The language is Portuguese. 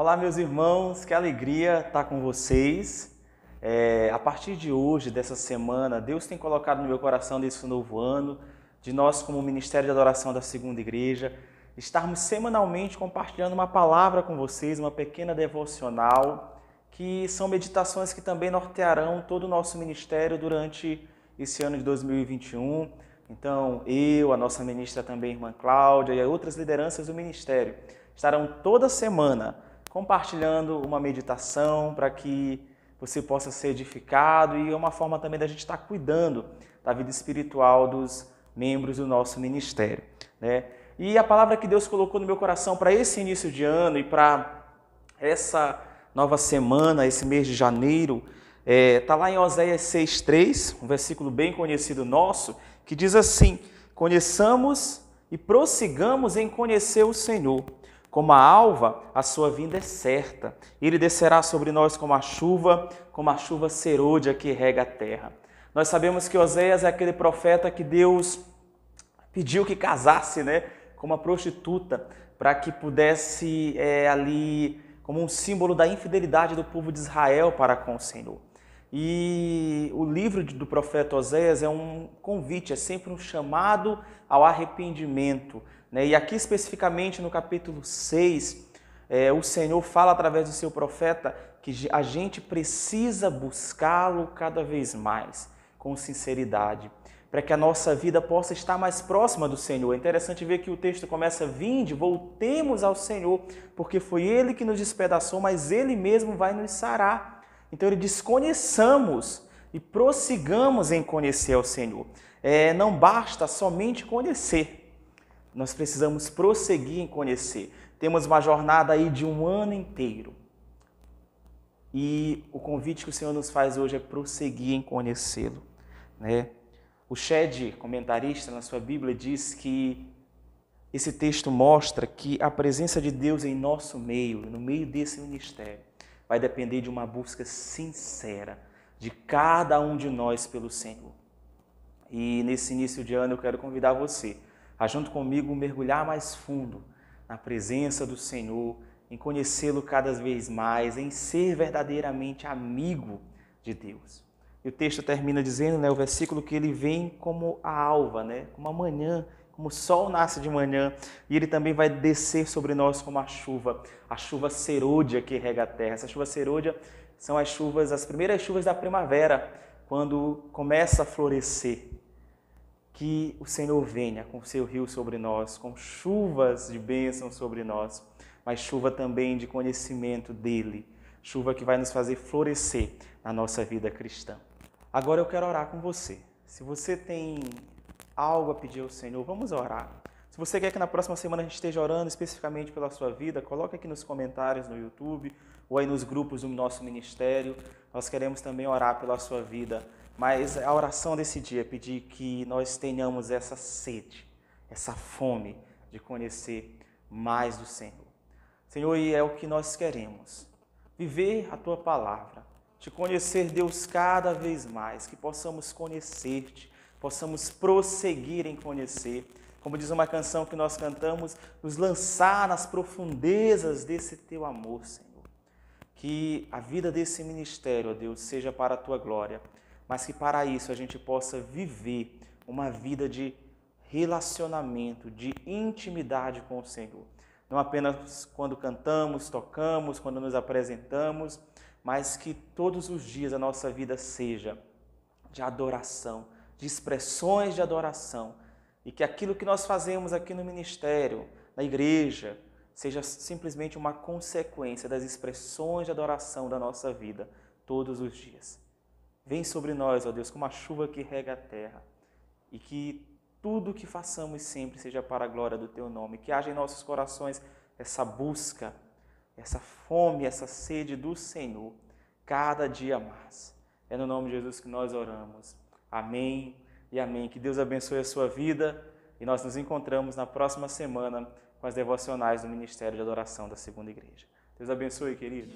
Olá, meus irmãos, que alegria estar com vocês. É, a partir de hoje, dessa semana, Deus tem colocado no meu coração desse novo ano, de nós, como Ministério de Adoração da Segunda Igreja, estarmos semanalmente compartilhando uma palavra com vocês, uma pequena devocional, que são meditações que também nortearão todo o nosso ministério durante esse ano de 2021. Então, eu, a nossa ministra também, irmã Cláudia, e outras lideranças do ministério estarão toda semana compartilhando uma meditação para que você possa ser edificado e é uma forma também da gente estar cuidando da vida espiritual dos membros do nosso ministério. Né? E a palavra que Deus colocou no meu coração para esse início de ano e para essa nova semana, esse mês de janeiro, está é, tá lá em Oséias 6,3, um versículo bem conhecido nosso, que diz assim: Conheçamos e prossigamos em conhecer o Senhor. Como a alva, a sua vinda é certa. Ele descerá sobre nós como a chuva, como a chuva serôdia que rega a terra. Nós sabemos que Oséias é aquele profeta que Deus pediu que casasse né, com uma prostituta para que pudesse é, ali, como um símbolo da infidelidade do povo de Israel para com o Senhor. E o livro do profeta Oséias é um convite, é sempre um chamado ao arrependimento. Né? E aqui especificamente no capítulo 6, é, o Senhor fala através do seu profeta que a gente precisa buscá-lo cada vez mais, com sinceridade, para que a nossa vida possa estar mais próxima do Senhor. É interessante ver que o texto começa: Vinde, voltemos ao Senhor, porque foi Ele que nos despedaçou, mas Ele mesmo vai nos sarar. Então ele diz: conheçamos e prossigamos em conhecer ao Senhor. É, não basta somente conhecer, nós precisamos prosseguir em conhecer. Temos uma jornada aí de um ano inteiro. E o convite que o Senhor nos faz hoje é prosseguir em conhecê-lo. Né? O Shed, comentarista na sua Bíblia, diz que esse texto mostra que a presença de Deus em nosso meio, no meio desse ministério, vai depender de uma busca sincera de cada um de nós pelo Senhor. E nesse início de ano eu quero convidar você a, junto comigo, mergulhar mais fundo na presença do Senhor, em conhecê-lo cada vez mais, em ser verdadeiramente amigo de Deus. E o texto termina dizendo, né, o versículo, que ele vem como a alva, né, como a manhã como o sol nasce de manhã, e ele também vai descer sobre nós como a chuva, a chuva serôdia que rega a terra. Essa chuva serôdia são as chuvas, as primeiras chuvas da primavera, quando começa a florescer. Que o Senhor venha com seu rio sobre nós, com chuvas de bênção sobre nós, mas chuva também de conhecimento dele, chuva que vai nos fazer florescer na nossa vida cristã. Agora eu quero orar com você. Se você tem algo a pedir ao Senhor, vamos orar. Se você quer que na próxima semana a gente esteja orando especificamente pela sua vida, coloque aqui nos comentários no YouTube ou aí nos grupos do nosso ministério. Nós queremos também orar pela sua vida. Mas a oração desse dia é pedir que nós tenhamos essa sede, essa fome de conhecer mais do Senhor. Senhor, e é o que nós queremos. Viver a tua palavra, te conhecer, Deus, cada vez mais, que possamos conhecer-te, possamos prosseguir em conhecer. Como diz uma canção que nós cantamos, nos lançar nas profundezas desse teu amor, Senhor. Que a vida desse ministério, ó Deus, seja para a tua glória, mas que para isso a gente possa viver uma vida de relacionamento, de intimidade com o Senhor. Não apenas quando cantamos, tocamos, quando nos apresentamos, mas que todos os dias a nossa vida seja de adoração, de expressões de adoração e que aquilo que nós fazemos aqui no ministério, na igreja, seja simplesmente uma consequência das expressões de adoração da nossa vida todos os dias. Vem sobre nós, ó Deus, como a chuva que rega a terra e que tudo que façamos sempre seja para a glória do Teu nome, que haja em nossos corações essa busca, essa fome, essa sede do Senhor, cada dia mais. É no nome de Jesus que nós oramos. Amém e amém. Que Deus abençoe a sua vida e nós nos encontramos na próxima semana com as devocionais do Ministério de Adoração da Segunda Igreja. Deus abençoe, querido.